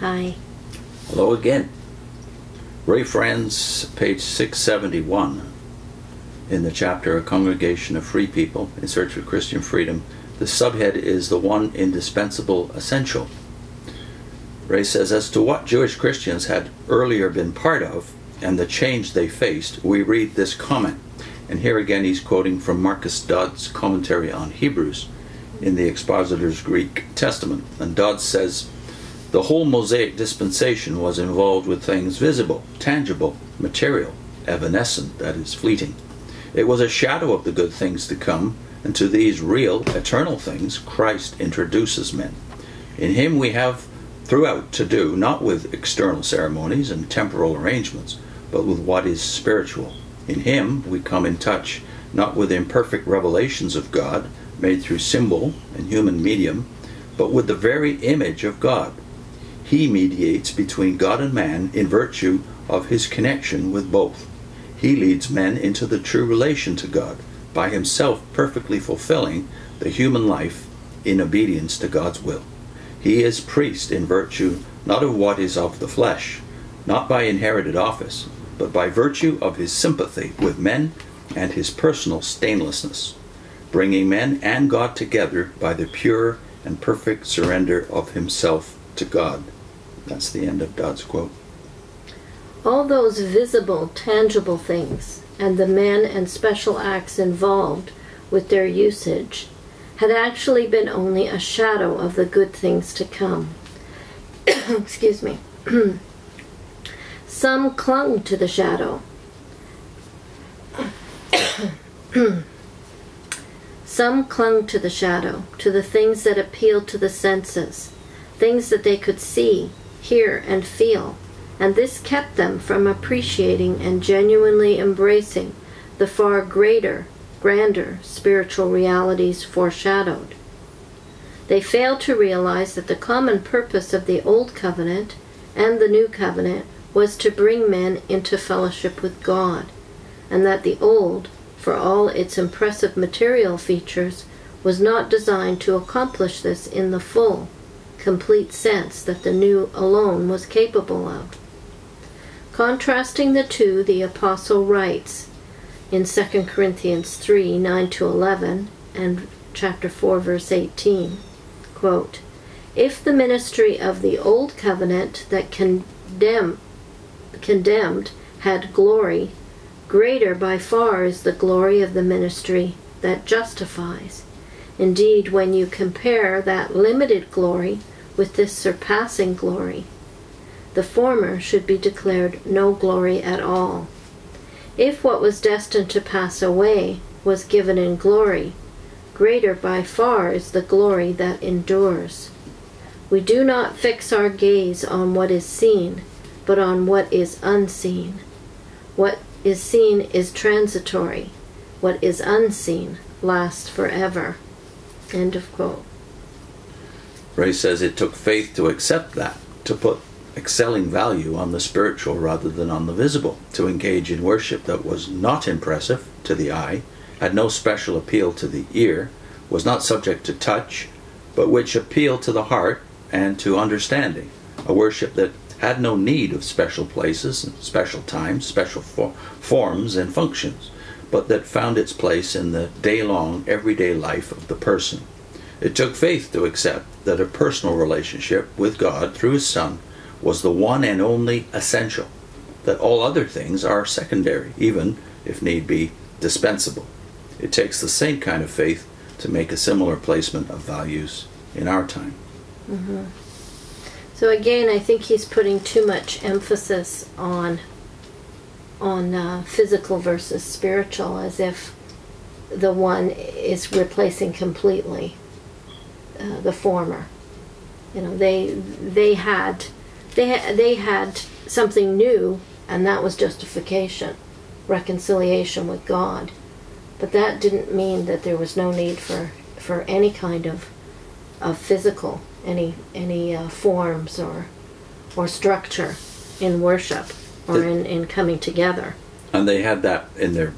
Hi. Hello again. Ray Franz, page 671, in the chapter A Congregation of Free People in Search of Christian Freedom. The subhead is the one indispensable essential. Ray says, as to what Jewish Christians had earlier been part of and the change they faced, we read this comment. And here again he's quoting from Marcus Dods' commentary on Hebrews in the Expositor's Greek Testament. And Dodd says, the whole Mosaic dispensation was involved with things visible, tangible, material, evanescent, that is, fleeting. It was a shadow of the good things to come, and to these real, eternal things Christ introduces men. In him we have throughout to do, not with external ceremonies and temporal arrangements, but with what is spiritual. In him we come in touch not with imperfect revelations of God made through symbol and human medium, but with the very image of God. He mediates between God and man in virtue of his connection with both. He leads men into the true relation to God, by himself perfectly fulfilling the human life in obedience to God's will. He is priest in virtue not of what is of the flesh, not by inherited office, but by virtue of his sympathy with men and his personal stainlessness, bringing men and God together by the pure and perfect surrender of himself to God. That's the end of Dods' quote. All those visible, tangible things and the men and special acts involved with their usage had actually been only a shadow of the good things to come. Excuse me. Some clung to the shadow. Some clung to the shadow, to the things that appealed to the senses, things that they could see, hear, and feel, and this kept them from appreciating and genuinely embracing the far greater, grander spiritual realities foreshadowed. They failed to realize that the common purpose of the Old Covenant and the New Covenant was to bring men into fellowship with God, and that the Old, for all its impressive material features, was not designed to accomplish this in the full, complete sense that the New alone was capable of. Contrasting the two, the Apostle writes in 2 Corinthians 3 9 to 11 and chapter 4, verse 18 quote, If the ministry of the Old Covenant that condemn, condemned had glory, greater by far is the glory of the ministry that justifies. Indeed, when you compare that limited glory with this surpassing glory, the former should be declared no glory at all. If what was destined to pass away was given in glory, greater by far is the glory that endures. We do not fix our gaze on what is seen, but on what is unseen. What is seen is transitory, what is unseen lasts forever. End of quote. Ray says it took faith to accept that, to put excelling value on the spiritual rather than on the visible, to engage in worship that was not impressive to the eye, had no special appeal to the ear, was not subject to touch, but which appealed to the heart and to understanding, a worship that had no need of special places, and special times, special for- forms and functions, but that found its place in the day long, everyday life of the person. It took faith to accept that a personal relationship with God through His Son was the one and only essential, that all other things are secondary, even, if need be, dispensable. It takes the same kind of faith to make a similar placement of values in our time. Mm-hmm. So again, I think he's putting too much emphasis on on uh, physical versus spiritual, as if the one is replacing completely uh, the former. You know, they they had they ha- they had something new, and that was justification, reconciliation with God. But that didn't mean that there was no need for for any kind of of physical any any uh, forms or or structure in worship or in, in coming together. And they had that in their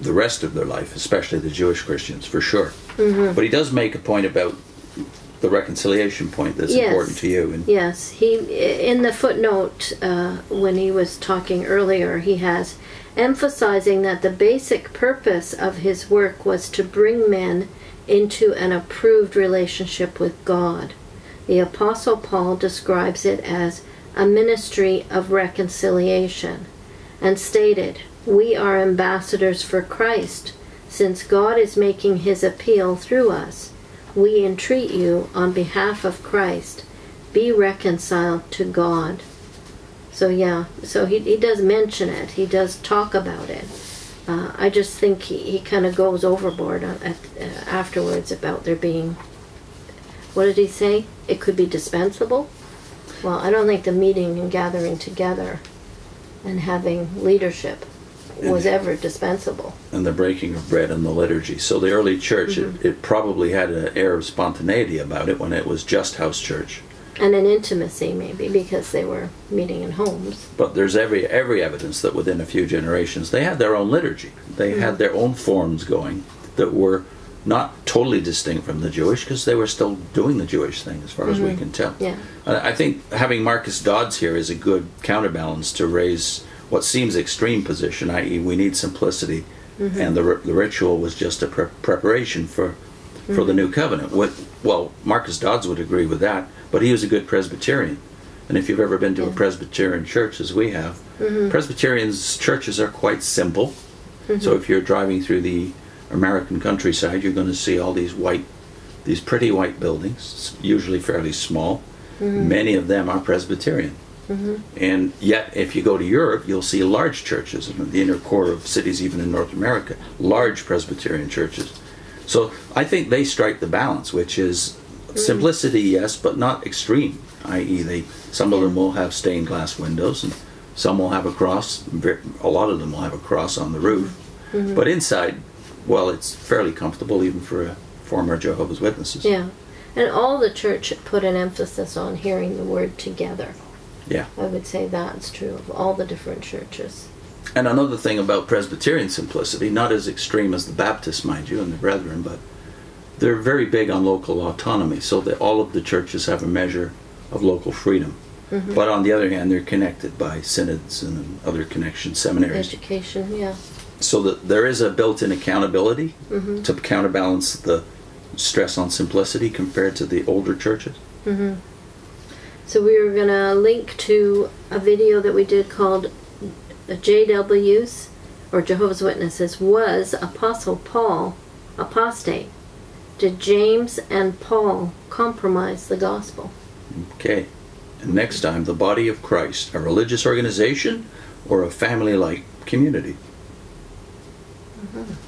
the rest of their life, especially the Jewish Christians, for sure. Mm-hmm. But he does make a point about the reconciliation point that's Yes. important to you. And Yes, he in the footnote uh, when he was talking earlier, he has emphasizing that the basic purpose of his work was to bring men into an approved relationship with God. The Apostle Paul describes it as a ministry of reconciliation and stated, We are ambassadors for Christ, since God is making his appeal through us. We entreat you on behalf of Christ, be reconciled to God. So, yeah, so he, he does mention it, he does talk about it. Uh, I just think he, he kind of goes overboard at, uh, afterwards about there being. What did he say? It could be dispensable? Well, I don't think the meeting and gathering together and having leadership was ever dispensable. and the breaking of bread and the liturgy. So the early church, Mm-hmm. it, it probably had an air of spontaneity about it when it was just house church. And an intimacy, maybe, because they were meeting in homes. But there's every every evidence that within a few generations they had their own liturgy. They Mm-hmm. had their own forms going that were not totally distinct from the Jewish because they were still doing the Jewish thing as far as we can tell. Mm-hmm. Yeah. I I think having Marcus Dods here is a good counterbalance to Ray's what seems extreme position, i.e., we need simplicity, Mm-hmm. and the, the ritual was just a pre- preparation for for the new covenant. What, well, Marcus Dods would agree with that, but he was a good Presbyterian. And if you've ever been to a Yeah. Mm-hmm. Presbyterian church, as we have, Presbyterians' churches are quite simple. Mm-hmm. So if you're driving through the American countryside, you're going to see all these white, these pretty white buildings, usually fairly small. Mm-hmm. Many of them are Presbyterian. Mm-hmm. And yet, if you go to Europe, you'll see large churches in the inner core of cities, even in North America, large Presbyterian churches. So I think they strike the balance, which is mm-hmm. simplicity, yes, but not extreme. I.e., they some of them will have stained glass windows, and some will have a cross. A lot of them will have a cross on the roof, mm-hmm. but inside, well, it's fairly comfortable even for a former Jehovah's Witnesses. Yeah. And all the church put an emphasis on hearing the word together. Yeah. I would say that's true of all the different churches. And another thing about Presbyterian simplicity, not as extreme as the Baptists, mind you, and the Brethren, but they're very big on local autonomy, so that all of the churches have a measure of local freedom. Mm-hmm. But on the other hand, they're connected by synods and other connection seminaries, Education, yeah. so that there is a built-in accountability mm-hmm. to counterbalance the stress on simplicity compared to the older churches. Mm-hmm. So we were going to link to a video that we did called JWs, or Jehovah's Witnesses, was Apostle Paul apostate? Did James and Paul compromise the gospel? Okay. And next time, the body of Christ, a religious organization or a family-like community? Mm-hmm.